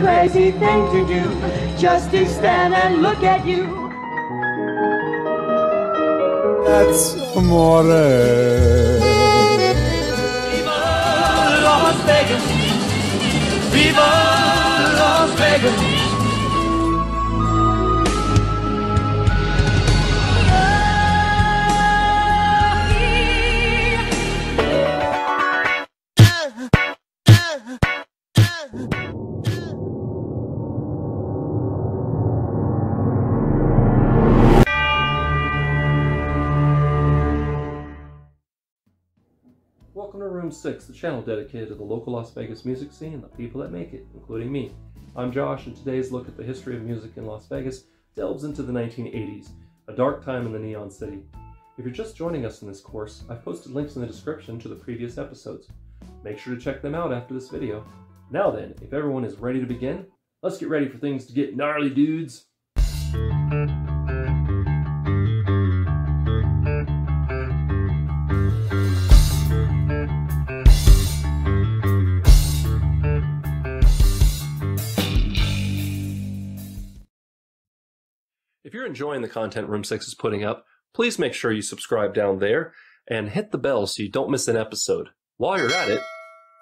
crazy thing to do, just to stand and look at you. That's amore. Viva Las Vegas! Viva Las Vegas! Welcome to Room 6, the channel dedicated to the local Las Vegas music scene and the people that make it, including me. I'm Josh, and today's look at the history of music in Las Vegas delves into the 1980s, a dark time in the Neon City. If you're just joining us in this course, I've posted links in the description to the previous episodes. Make sure to check them out after this video. Now then, if everyone is ready to begin, let's get ready for things to get gnarly, dudes! If you're enjoying the content Room 6 is putting up, please make sure you subscribe down there and hit the bell so you don't miss an episode. While you're at it,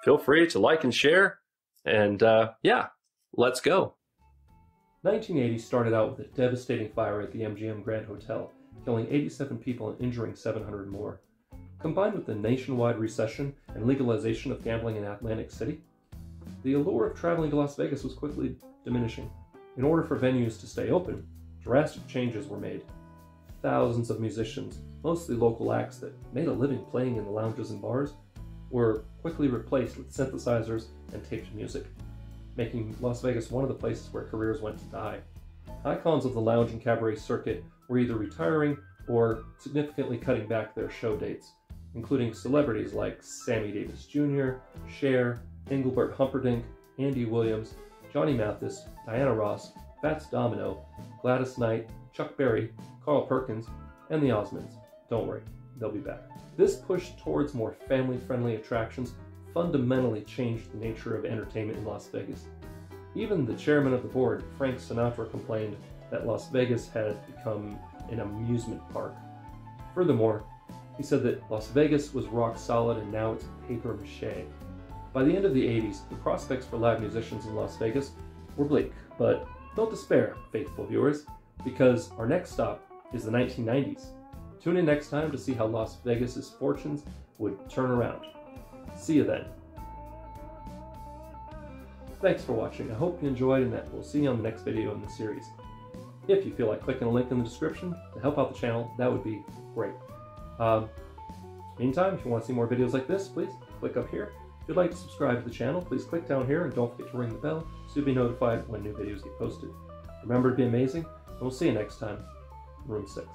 feel free to like and share. And uh, yeah, let's go. 1980 started out with a devastating fire at the MGM Grand Hotel, killing 87 people and injuring 700 more. Combined with the nationwide recession and legalization of gambling in Atlantic City, the allure of traveling to Las Vegas was quickly diminishing. In order for venues to stay open, drastic changes were made. Thousands of musicians, mostly local acts that made a living playing in the lounges and bars, were quickly replaced with synthesizers and taped music, making Las Vegas one of the places where careers went to die. Icons of the lounge and cabaret circuit were either retiring or significantly cutting back their show dates, including celebrities like Sammy Davis Jr., Cher, Engelbert Humperdinck, Andy Williams, Johnny Mathis, Diana Ross, Fats Domino, Gladys Knight, Chuck Berry, Carl Perkins, and the Osmonds. Don't worry, they'll be back. This push towards more family friendly attractions fundamentally changed the nature of entertainment in Las Vegas. Even the chairman of the board, Frank Sinatra, complained that Las Vegas had become an amusement park. Furthermore, he said that Las Vegas was rock solid and now it's paper mache. By the end of the 80s, the prospects for live musicians in Las Vegas were bleak, but don't despair, faithful viewers, because our next stop is the 1990s. Tune in next time to see how Las Vegas's fortunes would turn around. See you then. Thanks for watching. I hope you enjoyed and that we'll see you on the next video in the series. If you feel like clicking a link in the description to help out the channel, that would be great. Um, meantime, if you want to see more videos like this, please click up here. If you'd like to subscribe to the channel, please click down here and don't forget to ring the bell so you'll be notified when new videos get posted. Remember to be amazing, and we'll see you next time, Room 6.